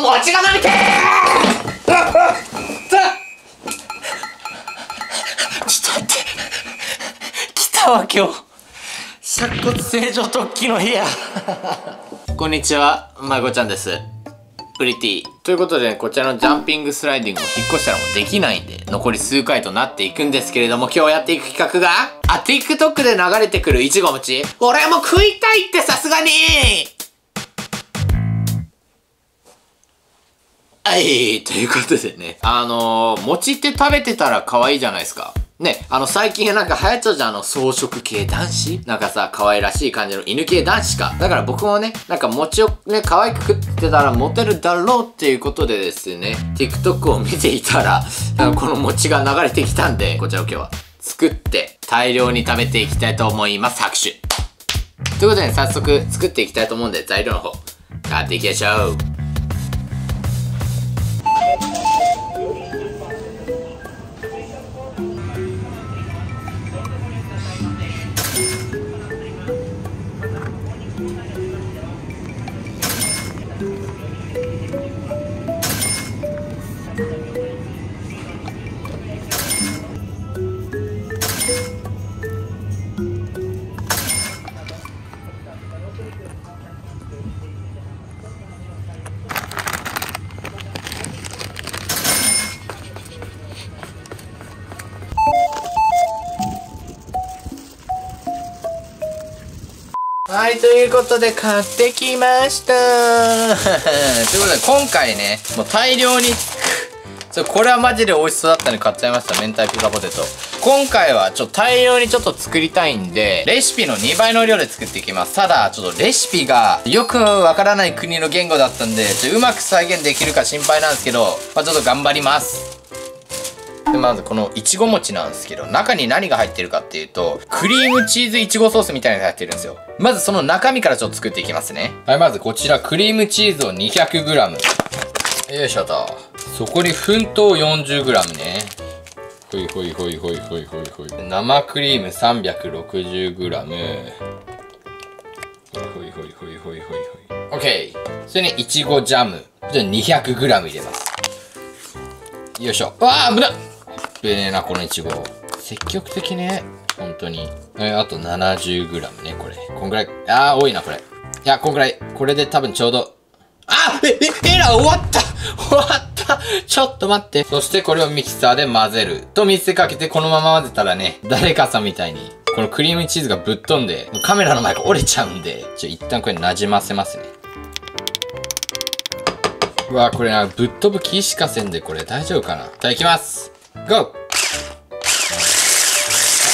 餅が伸びてちょっと待って。来たわ今日。尺骨正常突起の部屋。こんにちはまごちゃんです。プリティ。ということで、ね、こちらのジャンピングスライディングを引っ越したらもうできないんで残り数回となっていくんですけれども今日やっていく企画があ TikTok で流れてくるいちご餅俺も食いたいってさすがにはい、ということでね。あのー、餅って食べてたら可愛いじゃないですか。ね、あの最近なんか流行っちゃうじゃん、あの草食系男子なんかさ、可愛らしい感じの犬系男子か。だから僕もね、なんか餅をね、可愛く食ってたらモテるだろうっていうことでですね、TikTok を見ていたら、なんかこの餅が流れてきたんで、こちらを今日は作って大量に食べていきたいと思います。拍手ということで、ね、早速作っていきたいと思うんで、材料の方、買っていきましょう。はい、ということで買ってきました ということで今回ね、もう大量に そうこれはマジで美味しそうだったんで買っちゃいました。明太ピザポテト。今回はちょっと大量にちょっと作りたいんで、レシピの2倍の量で作っていきます。ただ、ちょっとレシピがよくわからない国の言語だったんで、ちょうまく再現できるか心配なんですけど、まあ、ちょっと頑張ります。でまずこのいちご餅なんですけど、中に何が入ってるかっていうと、クリームチーズいちごソースみたいなのが入ってるんですよ。まずその中身からちょっと作っていきますね。はい、まずこちらクリームチーズを 200g。よいしょと。そこに粉糖 40g ね。ほいほいほいほいほいほいほい。生クリーム 360g。ほいほいほいほいほいほいほい。オッケー。それにいちごジャム。じゃあ 200g 入れます。よいしょ。わあ危なっべえな、このいちご。積極的ね。本当に。えあと 70g ね、これ。こんぐらい。ああ、多いな、これ。いや、こんぐらい。これで多分ちょうど。あえ、え、えら、終わった終わったちょっと待って。そしてこれをミキサーで混ぜる。と見せかけてこのまま混ぜたらね、誰かさんみたいに、このクリームチーズがぶっ飛んで、カメラの前が折れちゃうんで、ちょ、一旦これ馴染ませますね。うわこれな、ぶっ飛ぶ気しかせんで、これ大丈夫かなじゃあ行きますゴー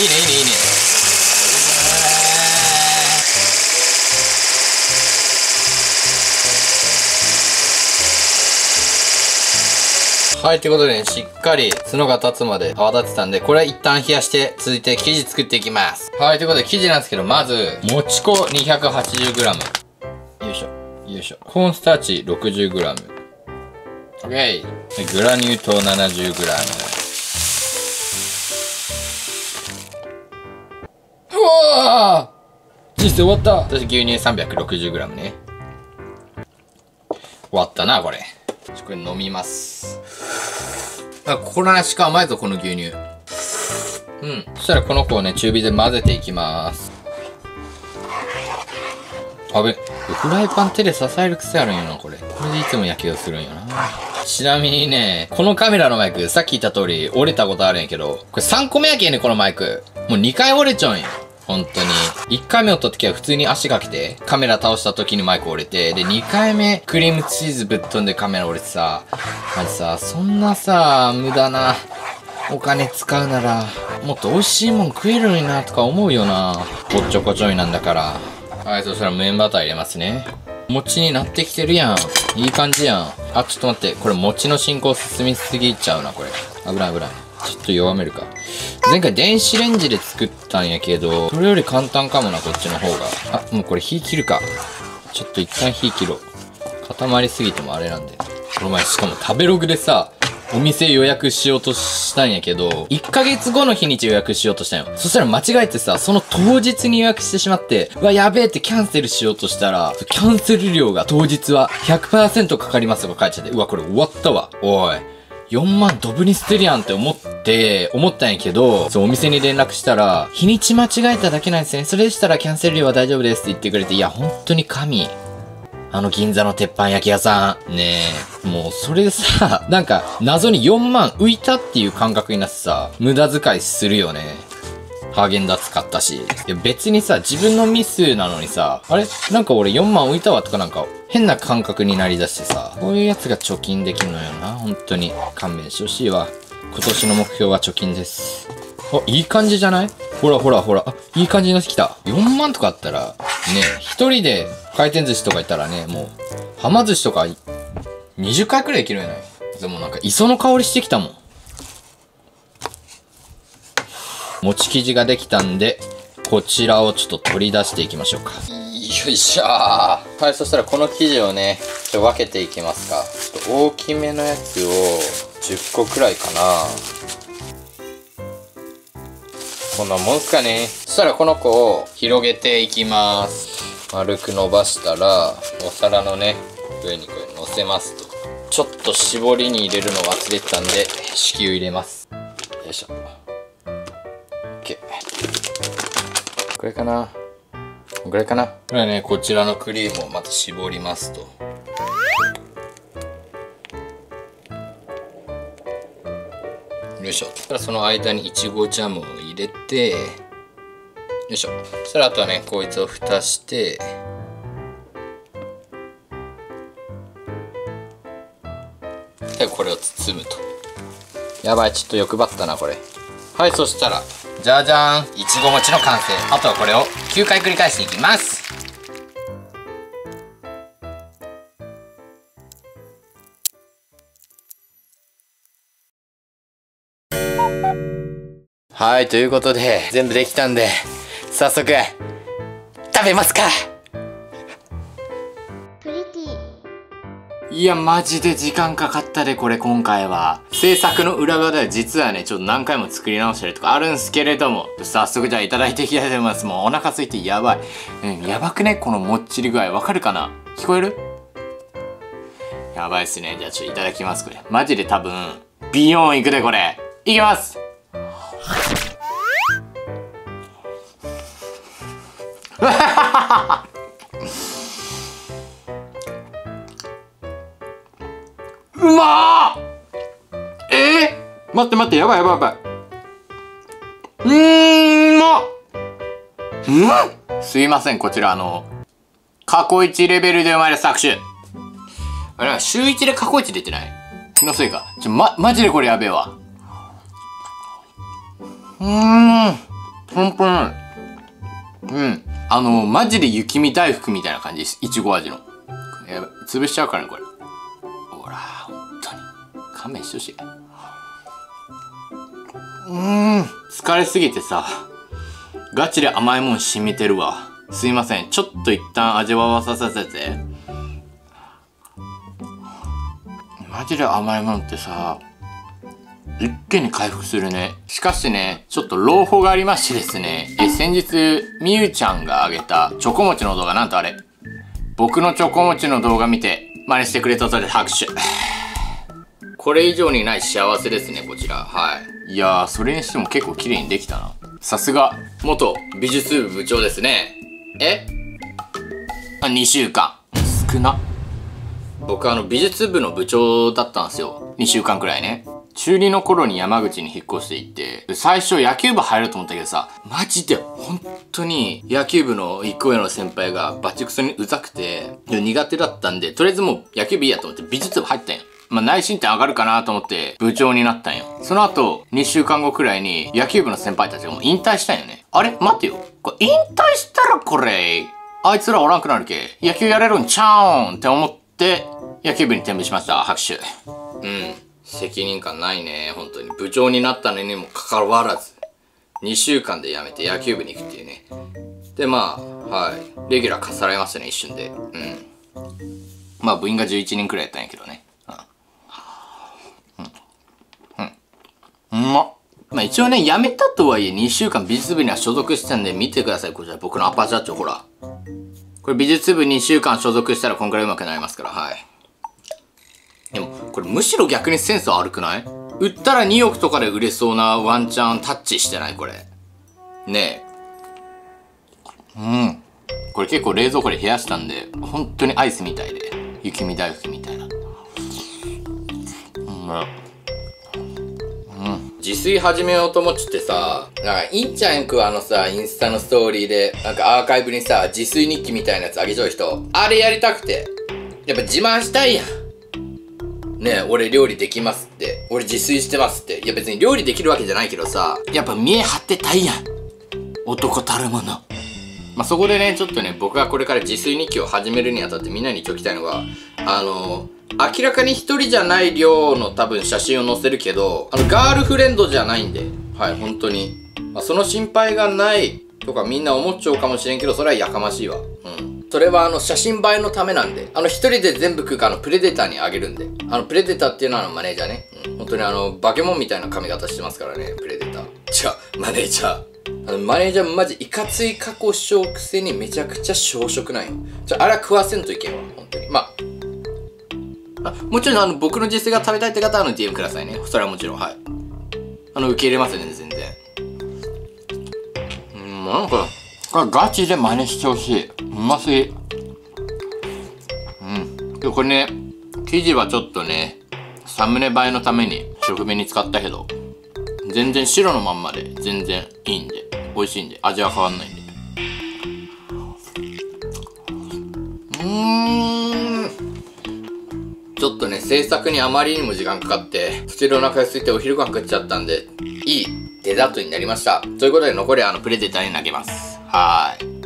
いいね、いいね、いいね。はい、ということでね、しっかり角が立つまで泡立てたんで、これ一旦冷やして、続いて生地作っていきます。はい、ということで生地なんですけど、まず、もち粉 280g。よいしょ、よいしょ。コーンスターチ 60g。オッケー。グラニュー糖 70g。うわー人生終わった私牛乳 360g ね。終わったな、これ。これ飲みます。あ、心なしか甘いぞ、この牛乳。うん。そしたらこの子をね、中火で混ぜていきます。あべ、フライパン手で支える癖あるんよな、これ。これでいつも焼きをするんよな。ちなみにね、このカメラのマイク、さっき言った通り折れたことあるんやけど、これ3個目やけんね、このマイク。もう2回折れちゃうんや。本当に。1回目を撮った時は普通に足かけて、カメラ倒した時にマイク折れて、で、2回目、クリームチーズぶっ飛んでカメラ折れてさ、あれさ、そんなさ、無駄なお金使うなら、もっと美味しいもん食えるのになとか思うよな。こっちょこちょいなんだから。はい、そしたら無塩バター入れますね。餅になってきてるやん。いい感じやん。あ、ちょっと待って。これ餅の進行進みすぎちゃうな、これ。危ない危ない。ちょっと弱めるか。前回電子レンジで作ったんやけど、それより簡単かもな、こっちの方が。あ、もうこれ火切るか。ちょっと一旦火切ろう。固まりすぎてもあれなんで。この前、しかも食べログでさ、お店予約しようとしたんやけど、1ヶ月後の日にち予約しようとしたんよ。そしたら間違えてさ、その当日に予約してしまって、うわ、やべえってキャンセルしようとしたら、キャンセル料が当日は100%かかりますとか書いちゃって、うわ、これ終わったわ。おい。4万ドブに捨てるやんって思って、思ったんやけど、そう、お店に連絡したら、日にち間違えただけなんですね。それでしたらキャンセル料は大丈夫ですって言ってくれて、いや、本当に神。あの銀座の鉄板焼き屋さん。ねえ。もうそれでさ、なんか謎に4万浮いたっていう感覚になってさ、無駄遣いするよね。ハーゲンダッツ買ったし。いや別にさ、自分のミスなのにさ、あれ？なんか俺4万浮いたわとかなんか変な感覚になりだしてさ、こういうやつが貯金できるのよな。本当に。勘弁してほしいわ。今年の目標は貯金です。あ、いい感じじゃない？ほらほらほら。あ、いい感じになってきた。4万とかあったら、ね、一人で回転寿司とか行ったらね、もう、はま寿司とか、20回くらい行けるよね。でもなんか、磯の香りしてきたもん。餅生地ができたんで、こちらをちょっと取り出していきましょうか。よいしょはい、そしたらこの生地をね、ちょ分けていきますか。ちょっと大きめのやつを10個くらいかな。こんなもんすかね。そしたらこの子を広げていきます。丸く伸ばしたら、お皿のね、上にこれ乗せますと。ちょっと絞りに入れるの忘れてたんで、子宮入れます。よいしょ OK。これかなこれかな。これねこちらのクリームをまた絞りますと。よいしょ。そしたらその間にいちごジャムを入れてよいしょ。そしたらあとはねこいつを蓋してでこれを包むと。やばいちょっと欲張ったなこれ。はいそしたら。じゃじゃーん。いちご餅の完成。あとはこれを9回繰り返していきます。はいということで全部できたんで早速食べますか。いや、マジで時間かかったで、これ今回は。制作の裏側では実はね、ちょっと何回も作り直したりとかあるんすけれども、早速じゃあいただいていきたいと思います。もうお腹空いてやばい。うん、やばくね？このもっちり具合。わかるかな？聞こえる？やばいっすね。じゃあちょっといただきます、これ。マジで多分、ビヨーンいくで、これ。いきます うまえー、待って待って、やばいやばいやばい。うーん、まうん？すいません、こちらあの、過去一レベルで生まれた作詞。あれ、週一で過去一出てない？気のせいか。ちょ、ま、マジでこれやべえわ。うーん。ほんとに。うん。あの、マジで雪見大福みたいな感じです。いちご味の。やばい。潰しちゃうからね、これ。勘弁してほしい。うん、疲れすぎてさ、ガチで甘いもん染みてるわ。すいません。ちょっと一旦味わわさせて。マジで甘いもんってさ、一気に回復するね。しかしね、ちょっと朗報がありましてですね、え、先日、みゆちゃんがあげたチョコ餅の動画、なんとあれ、僕のチョコ餅の動画見て、真似してくれたとで拍手。これ以上にない幸せですね、こちら。はい。いやー、それにしても結構綺麗にできたな。さすが、元美術部部長ですね。え？あ、2週間。少な。僕あの美術部の部長だったんですよ。2週間くらいね。中2の頃に山口に引っ越していって、最初野球部入ると思ったけどさ、マジで本当に野球部の一個上の先輩がバチクソにうざくて、苦手だったんで、とりあえずもう野球部いいやと思って美術部入ったんよ。まあ、内申点上がるかなと思って部長になったんよ。その後、2週間後くらいに野球部の先輩たちがもう引退したんよね。あれ？待ってよ。これ引退したらこれ、あいつらおらんくなるけ。野球やれるんちゃうんって思って、野球部に転部しました。拍手。うん。責任感ないね。本当に。部長になったのにもかかわらず。2週間で辞めて野球部に行くっていうね。で、まあ、はい。レギュラー課されましたね、一瞬で。うん。まあ、部員が11人くらいやったんやけどね。うままあ一応ね、辞めたとはいえ2週間美術部には所属してたんで見てください。こちら僕のアパ社長、ほら。これ美術部2週間所属したらこんくらい上手くなりますから、はい。でも、これむしろ逆にセンス悪くない？売ったら2億とかで売れそうなワンチャンタッチしてない？これ。ねえ。うん。これ結構冷蔵庫で冷やしたんで、本当にアイスみたいで。雪見大福みたいな。うん。自炊始めようと思っちってさ、なんか、いんちゃんくわのさ、インスタのストーリーで、なんかアーカイブにさ、自炊日記みたいなやつあげちゃう人、あれやりたくて。やっぱ自慢したいやん。ねえ、俺料理できますって。俺自炊してますって。いや別に料理できるわけじゃないけどさ、やっぱ見え張ってたいやん。男たるもの。まあ、そこでね、ちょっとね、僕がこれから自炊日記を始めるにあたってみんなに言っておきたいのが、あの明らかに一人じゃない量の多分写真を載せるけど、あの、ガールフレンドじゃないんで、はい、本当に。まあ、その心配がないとかみんな思っちゃうかもしれんけど、それはやかましいわ。うん。それはあの写真映えのためなんで、あの一人で全部食うかあのプレデターにあげるんで。あのプレデターっていうのはあのマネージャーね。うん、本当にあのバケモンみたいな髪型してますからね、プレデター。違う、マネージャー。あのマネージャーマジいかつい過去しょうくせにめちゃくちゃ小食なんよ。ちょ、あれは食わせんといけんわ、本当に。まあ、あもちろんあの僕の実績が食べたいって方はあの DM くださいね。それはもちろん、はい。あの、受け入れますね、全然。うん、なんか、これガチで真似してほしい。うますぎ。うん。で、これね、生地はちょっとね、サムネ映えのために食紅に使ったけど、全然白のまんまで全然いいんで、美味しいんで、味は変わんないんで。うん。ちょっとね、制作にあまりにも時間かかって、普通にお腹が空いてお昼ご飯食っちゃったんで、いいデザートになりました。ということで残りはあのプレゼンターに投げます。はーい。